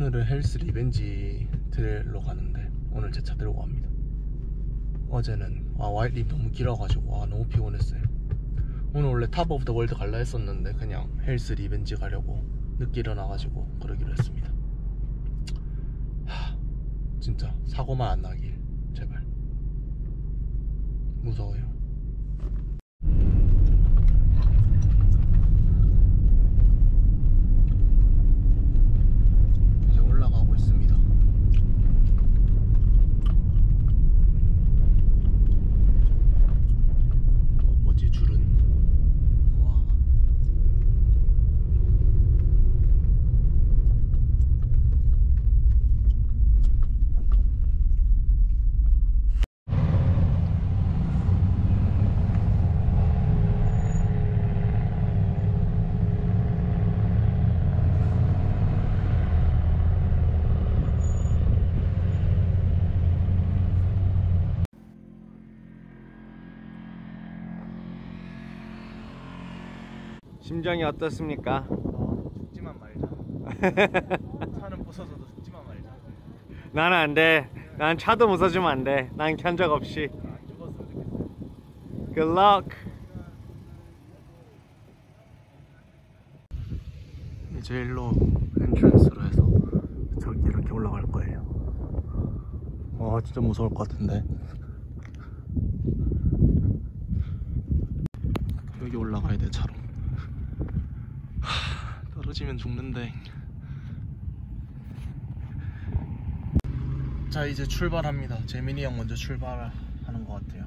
오늘은 Hell's Revenge trail로 가는데 오늘 제 차 들고 갑니다. 어제는 아 와이립 너무 길어가지고 아 너무 피곤했어요. 오늘 원래 Top of the World 갈라 했었는데 그냥 Hell's Revenge 가려고 늦게 일어나가지고 그러기로 했습니다. 하, 진짜 사고만 안 나길 제발. 무서워요 이제 올라가고 있습니다. 어, 뭐지 줄은? 와. 심정이 어떻습니까? 어, 죽지만 말자. 차는 부서져도 죽지만 말자. 나는 안 돼. 난 차도 무서주면 안 돼. 난 견적 없이. 죽었으면 좋겠어. Good luck. 이제 일로 엔트런스로 해서 저기 이렇게 올라갈 거예요. 와 진짜 무서울 것 같은데. 여기 올라가야 돼 차로. 하, 떨어지면 죽는데. 자 이제 출발합니다. 재민이 형 먼저 출발하는 것 같아요.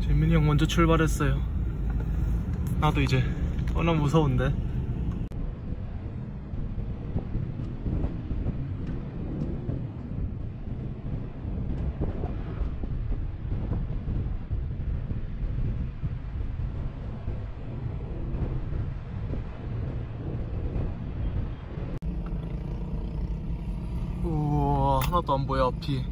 재민이 형 먼저 출발했어요. 나도 이제 어 너무 무서운데. 우와 하나도 안 보여 앞이.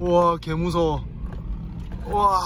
우와 개 무서워. 와.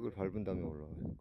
흙을 밟은 다음에 음. 올라와요.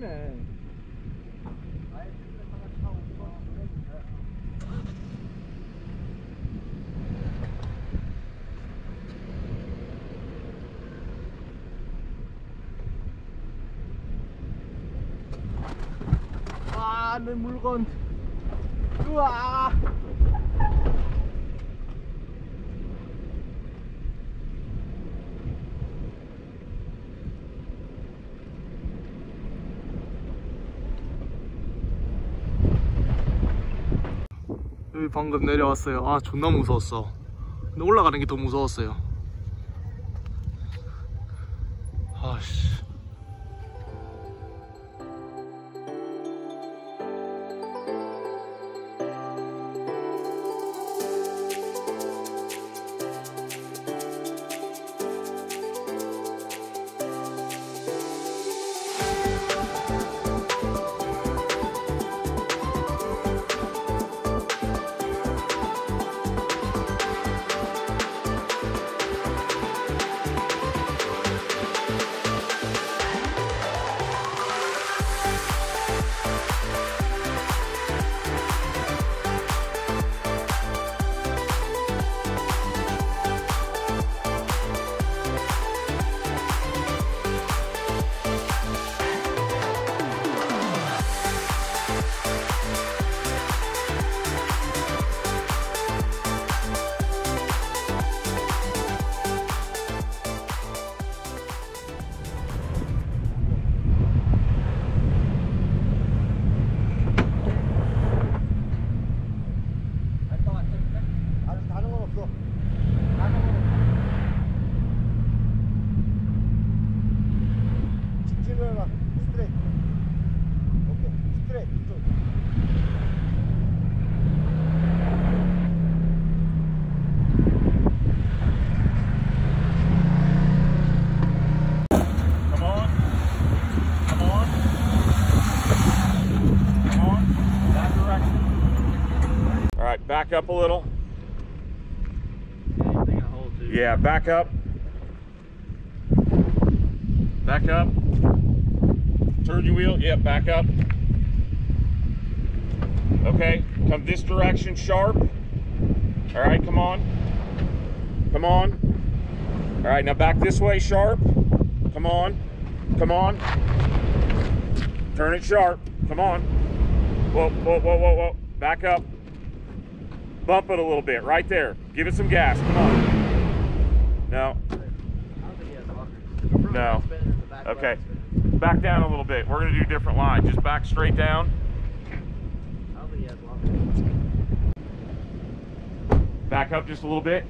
있네. 와, 내 물건. 우와. 방금 내려왔어요. 아 존나 무서웠어. 근데 올라가는 게 더 무서웠어요. 아씨. Back up a little. Yeah, back up. Back up. Turn your wheel. Yeah, back up. Okay, come this direction sharp. All right, come on. Come on. All right, now back this way sharp. Come on. Come on. Turn it sharp. Come on. Whoa, whoa, whoa, whoa, whoa. Back up. Bump it a little bit. Right there. Give it some gas. Come on. No. No. Okay. Back down a little bit. We're going to do a different line. Just back straight down. Back up just a little bit.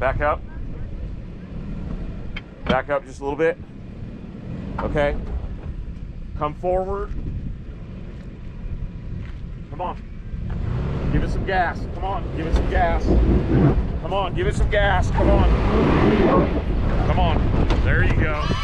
Back up. Back up just a little bit. Okay. Come forward. Come on. Give it some gas. Come on. Give it some gas. Come on. Give it some gas. Come on. Come on. There you go.